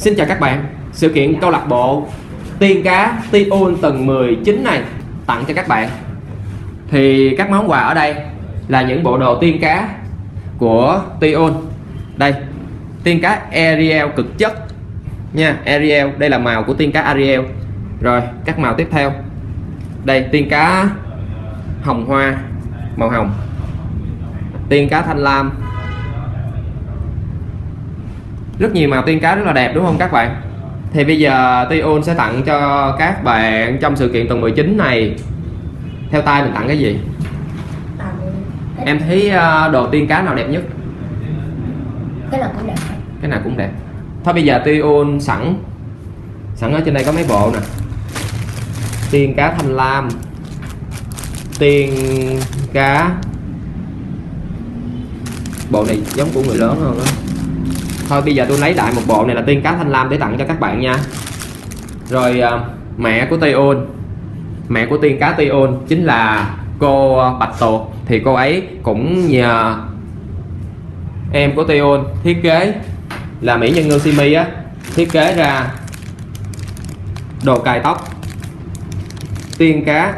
Xin chào các bạn. Sự kiện câu lạc bộ Tiên cá Tiun tầng 19 này Tặng cho các bạn. Thì các món quà ở đây Là những bộ đồ tiên cá Của Tiun Đây, Tiên cá Ariel cực chất Nha. Ariel, Đây là màu của tiên cá Ariel. Rồi, các màu tiếp theo. Đây, tiên cá Hồng hoa, Màu hồng. Tiên cá thanh lam rất nhiều màu tiên cá rất là đẹp đúng không các bạn? Thì bây giờ Tion sẽ tặng cho các bạn trong sự kiện tuần 19 này. Theo tay mình tặng cái gì? Em thấy ờ, đồ tiên cá nào đẹp nhất? Cái nào cũng đẹp. Cái nào cũng đẹp. Thôi bây giờ Tion sẵn sẵn ở trên đây có mấy bộ nè. Tiên cá thanh lam tiên cá bộ này giống của người lớn hơn á thôi, bây giờ tôi lấy lại một bộ này là tiên cá thanh lam để tặng cho các bạn nha. Rồi à, mẹ của Tion mẹ của tiên cá Tion chính là cô à, Bạch Tuộc thì cô ấy cũng nhờ em của Tion thiết kế là mỹ nhân ngư Simi á, thiết kế ra đồ cài tóc. Tiên cá,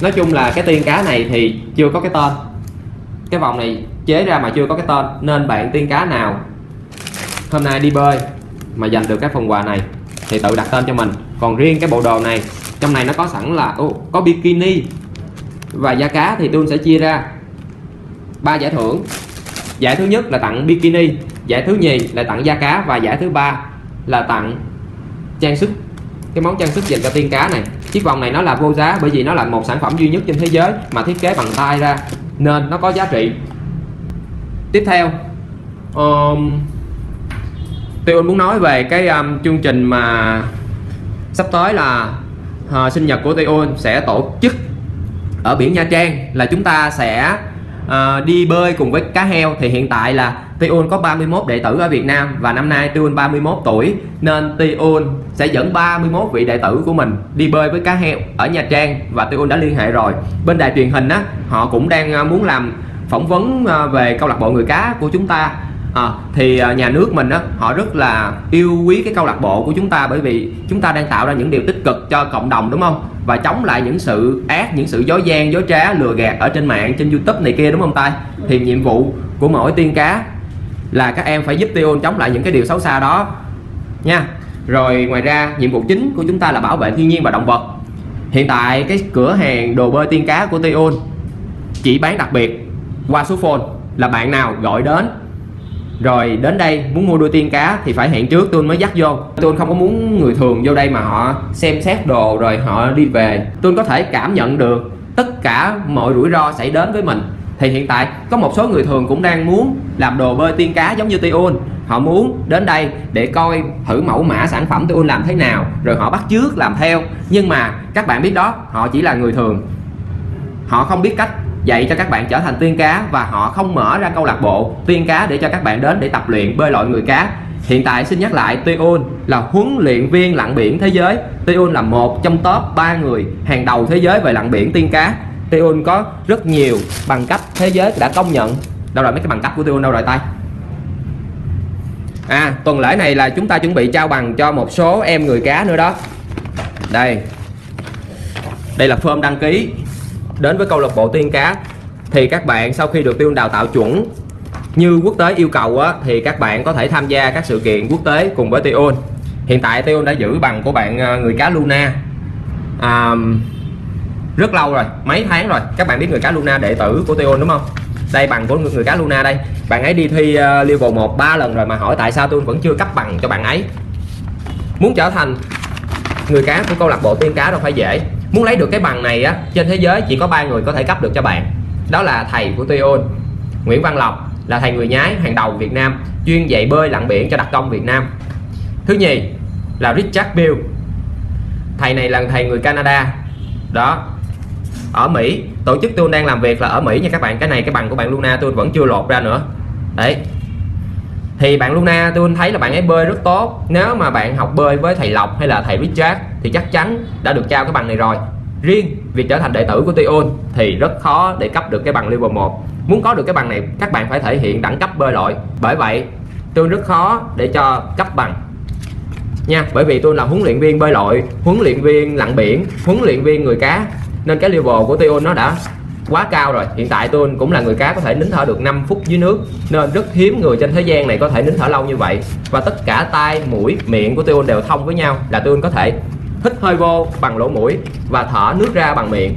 nói chung là cái tiên cá này thì chưa có cái tên. Cái vòng này chế ra mà chưa có cái tên, nên bạn tiên cá nào hôm nay đi bơi mà giành được cái phần quà này thì tự đặt tên cho mình. Còn riêng cái bộ đồ này trong này nó có sẵn là oh, có bikini và da cá thì tôi sẽ chia ra ba giải thưởng. Giải thứ nhất là tặng bikini giải thứ nhì là tặng da cá và giải thứ ba là tặng trang sức cái món trang sức dành cho tiên cá này. Chiếc vòng này nó là vô giá bởi vì nó là một sản phẩm duy nhất trên thế giới mà thiết kế bằng tay ra nên nó có giá trị. Tiếp theo um, tôi muốn nói về cái um, chương trình mà sắp tới là uh, sinh nhật của Tion sẽ tổ chức ở biển Nha Trang. Là chúng ta sẽ uh, đi bơi cùng với cá heo. Thì hiện tại là Tion có 31 đệ tử ở Việt Nam và năm nay Tion 31 tuổi. Nên Tion sẽ dẫn 31 vị đệ tử của mình đi bơi với cá heo ở Nha Trang và Tion đã liên hệ rồi. Bên đài truyền hình á họ cũng đang ờ, muốn làm phỏng vấn về câu lạc bộ người cá của chúng ta. Ờ, à, thì nhà nước mình á họ rất là yêu quý cái câu lạc bộ của chúng ta bởi vì chúng ta đang tạo ra những điều tích cực cho cộng đồng đúng không? Và chống lại những sự ác những sự dối gian dối trá lừa gạt ở trên mạng trên youtube này kia đúng không tay thì nhiệm vụ của mỗi tiên cá là các em phải giúp tiêu chống lại những cái điều xấu xa đó nha. Rồi ngoài ra nhiệm vụ chính của chúng ta là bảo vệ thiên nhiên và động vật. Hiện tại cái cửa hàng đồ bơi tiên cá của Tion chỉ bán đặc biệt qua số phone. Là bạn nào gọi đến rồi, đến đây, muốn mua đôi tiên cá thì phải hẹn trước, tôi mới dắt vô. Tôi không có muốn người thường vô đây mà họ xem xét đồ rồi họ đi về. Tôi có thể cảm nhận được tất cả mọi rủi ro xảy đến với mình. Thì hiện tại, có một số người thường cũng đang muốn làm đồ bơi tiên cá giống như Tiun họ muốn đến đây để coi thử mẫu mã sản phẩm Tiun làm thế nào, rồi họ bắt chước làm theo. Nhưng mà, các bạn biết đó, họ chỉ là người thường. Họ không biết cách dạy cho các bạn trở thành tiên cá và họ không mở ra câu lạc bộ tiên cá để cho các bạn đến để tập luyện bơi lội người cá. Hiện tại xin nhắc lại Tuyun là huấn luyện viên lặn biển thế giới. Tuyun là một trong top 3 người hàng đầu thế giới về lặn biển tiên cá. Tuyun có rất nhiều bằng cấp thế giới đã công nhận. Đâu rồi, mấy cái bằng cấp của Tuyun đâu rồi tay à tuần lễ này là chúng ta chuẩn bị trao bằng cho một số em người cá nữa đó. Đây. Đây là form đăng ký đến với câu lạc bộ tiên cá thì các bạn sau khi được tiêu đào tạo chuẩn như quốc tế yêu cầu á, thì các bạn có thể tham gia các sự kiện quốc tế cùng với Tion hiện tại Tion đã giữ bằng của bạn ờ, người cá Luna. À, rất lâu rồi mấy tháng rồi. Các bạn biết người cá Luna đệ tử của Tion đúng không? Đây bằng của người cá Luna đây. Bạn ấy đi thi uh, level 1 ba lần rồi mà hỏi tại sao tôi vẫn chưa cấp bằng cho bạn ấy. Muốn trở thành người cá của câu lạc bộ tiên cá đâu phải dễ muốn lấy được cái bằng này á, trên thế giới chỉ có ba người có thể cấp được cho bạn. Đó là thầy của Tion Nguyễn Văn Lộc là thầy người nhái hàng đầu Việt Nam, chuyên dạy bơi lặn biển cho đặc công Việt Nam. Thứ nhì là Richard Bill thầy này là thầy người Canada. Đó, ở Mỹ, tổ chức tôi đang làm việc là ở Mỹ nha các bạn. Cái này, cái bằng của bạn Luna tôi vẫn chưa lột ra nữa. Đấy. Thì bạn Luna tôi thấy là bạn ấy bơi rất tốt. Nếu mà bạn học bơi với thầy Lộc hay là thầy Richard thì chắc chắn đã được trao cái bằng này rồi. Riêng việc trở thành đệ tử của Tion thì rất khó để cấp được cái bằng level 1 muốn có được cái bằng này, các bạn phải thể hiện đẳng cấp bơi lội. Bởi vậy, tôi rất khó để cho cấp bằng. Nha, bởi vì tôi là huấn luyện viên bơi lội, huấn luyện viên lặn biển, huấn luyện viên người cá. Nên cái level của Tion nó đã quá cao rồi. Hiện tại tôi cũng là người cá có thể nín thở được 5 phút dưới nước. Nên rất hiếm người trên thế gian này có thể nín thở lâu như vậy. Và tất cả tai, mũi, miệng của tôi đều thông với nhau là tôi có thể hít hơi vô bằng lỗ mũi và thở nước ra bằng miệng.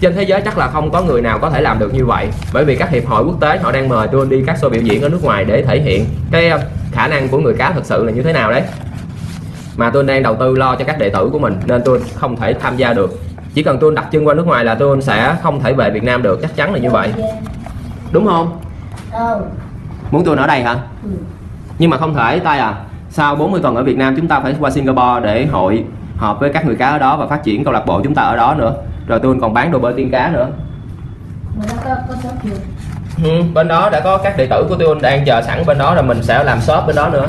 Trên thế giới chắc là không có người nào có thể làm được như vậy bởi vì các hiệp hội quốc tế họ đang mời tôi đi các show biểu diễn ở nước ngoài để thể hiện cái ờ, khả năng của người cá thực sự là như thế nào đấy. Mà tôi đang đầu tư lo cho các đệ tử của mình nên tôi không thể tham gia được. Chỉ cần tôi đặt chân qua nước ngoài là tôi sẽ không thể về Việt Nam được chắc chắn là như vậy. Đúng không? Không. muốn tôi ở đây hả? Ừ. nhưng mà không thể tay à. Sau 40 tuần ở Việt Nam chúng ta phải qua Singapore để hội họp với các người cá ở đó và phát triển câu lạc bộ chúng ta ở đó nữa rồi tôi còn bán đồ bơi tiên cá nữa? Ừ, bên đó đã có các đệ tử của tôi đang chờ sẵn bên đó rồi mình sẽ làm shop bên đó nữa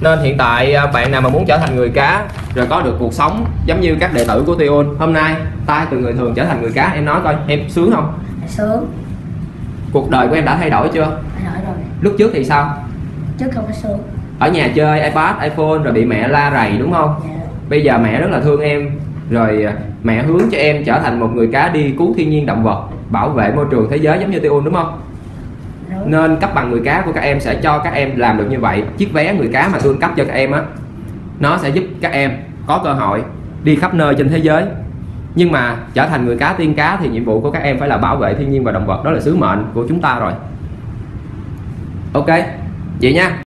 nên hiện tại à, bạn nào mà muốn trở thành người cá rồi có được cuộc sống giống như các đệ tử của Tion hôm nay tay từ người thường trở thành người cá em nói coi em sướng không Sướng. cuộc đời của em đã thay đổi chưa Phải nói rồi. lúc trước thì sao Chứ không có sướng. ở nhà chơi ipad iphone rồi bị mẹ la rầy đúng không Dạ. Bây giờ mẹ rất là thương em. Rồi à, mẹ hướng cho em trở thành một người cá đi cứu thiên nhiên động vật bảo vệ môi trường thế giới giống như Tion đúng không? Đúng. nên cấp bằng người cá của các em sẽ cho các em làm được như vậy. Chiếc vé người cá mà tôi cấp cho các em á nó sẽ giúp các em có cơ hội đi khắp nơi trên thế giới. Nhưng mà trở thành người cá tiên cá thì nhiệm vụ của các em phải là bảo vệ thiên nhiên và động vật. Đó là sứ mệnh của chúng ta rồi. Ok vậy nha